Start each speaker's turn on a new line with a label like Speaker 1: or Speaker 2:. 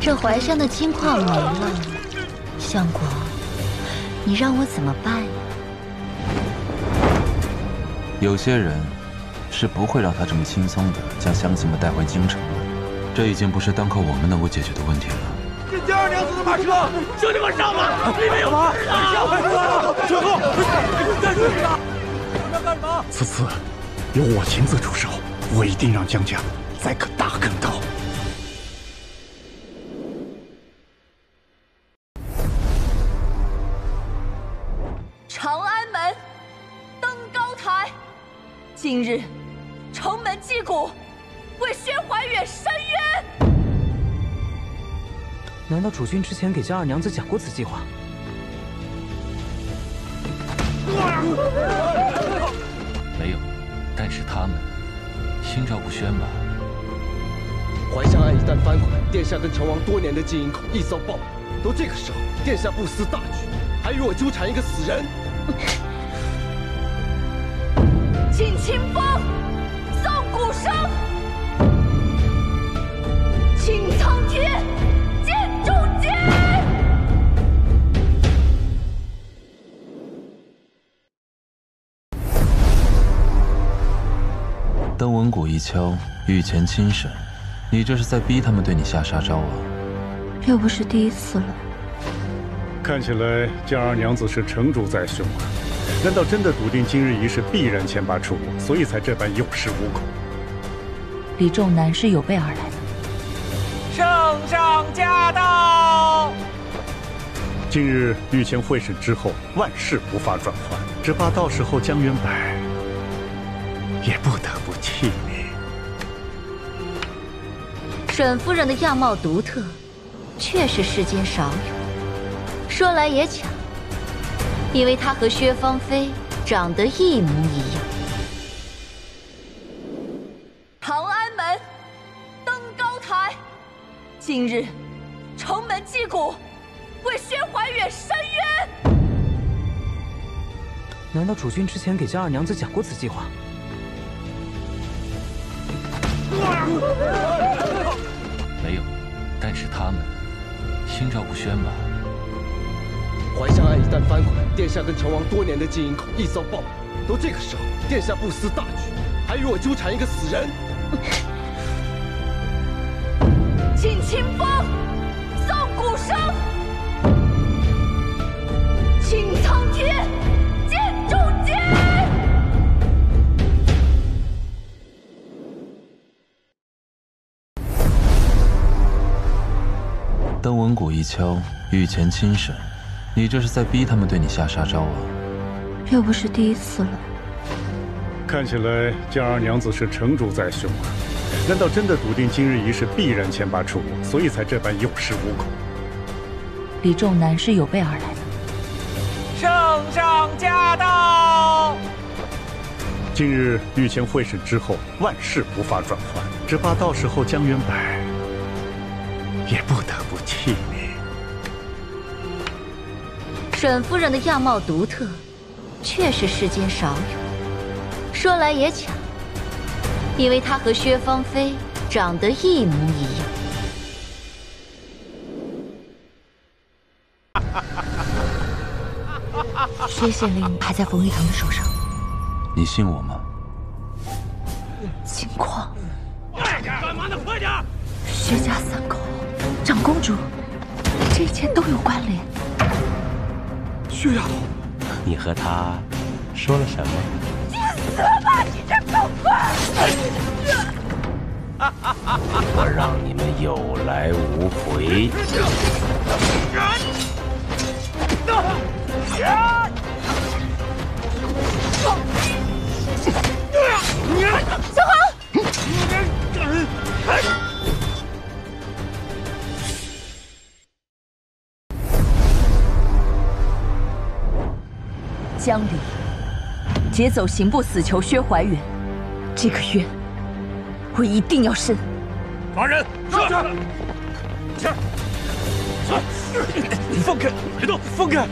Speaker 1: 这淮山的金矿没了，相国，你让我怎么办呀？
Speaker 2: 有些人是不会让他这么轻松的将乡亲们带回京城的，这已经不是单靠我们能够解决的问题了。
Speaker 3: 这江二娘子的马车，兄弟们上吧，里面有马！
Speaker 4: 车后，
Speaker 3: 在这里呢！你们要干什么？
Speaker 4: 此次由我亲自出手，我一定让江家再个大更高。
Speaker 5: 长安门登高台，今日城门击鼓，为薛怀远伸冤。
Speaker 6: 难道主君之前给江二娘子讲过此计划？
Speaker 2: 没有，但是他们心照不宣吧？
Speaker 7: 怀上案一旦翻滚，殿下跟成王多年的经营口一遭暴露，都这个时候，殿下不思大局，还与我纠缠一个死人？
Speaker 5: 请清风送鼓声，请苍天见忠奸。
Speaker 2: 登闻鼓一敲，御前亲审，你这是在逼他们对你下杀招啊？
Speaker 1: 又不是第一次了。
Speaker 4: 看起来江二娘子是成竹在胸啊！难道真的笃定今日一事必然千八出国，所以才这般有恃无恐？
Speaker 1: 李仲南是有备而来的。
Speaker 3: 圣上驾到！
Speaker 4: 今日御前会审之后，万事无法转换，只怕到时候江元柏也不得不弃你。
Speaker 1: 沈夫人的样貌独特，确是世间少有。说来也巧，因为他和薛芳菲长得一模一样。
Speaker 5: 长安门登高台，今日城门击鼓，为薛怀远伸冤。
Speaker 6: 难道主君之前给江二娘子讲过此计划？
Speaker 2: 没心照不宣吧？
Speaker 7: 怀乡案一旦翻滚，殿下跟成王多年的经营口一遭暴露，都这个时候，殿下不思大局，还与我纠缠一个死人？
Speaker 2: 登闻鼓一敲，御前亲审，你这是在逼他们对你下杀招啊？
Speaker 1: 又不是第一次了。
Speaker 4: 看起来江二娘子是成竹在胸啊！难道真的笃定今日一事必然牵拔出国，所以才这般有恃无恐？
Speaker 1: 李仲南是有备而来的。
Speaker 3: 圣上驾到！
Speaker 4: 今日御前会审之后，万事无法转换，只怕到时候江元柏也不得不弃你。
Speaker 1: 沈夫人的样貌独特，确是世间少有。说来也巧，因为她和薛芳菲长得一模一样。薛县令还在冯玉堂的手上。
Speaker 2: 你信我吗？
Speaker 1: 金矿，
Speaker 3: 干嘛呢？快点！
Speaker 1: 薛家三口，长公主，这一切都有关联。
Speaker 4: 薛丫头，
Speaker 8: 你和他说了什么？
Speaker 5: 死吧，你这狗官！
Speaker 8: 我让你们有来无回。
Speaker 5: 小江离劫走刑部死囚薛怀远，这个冤我一定要伸。
Speaker 3: 抓人！上去！去！放开！别动！放开！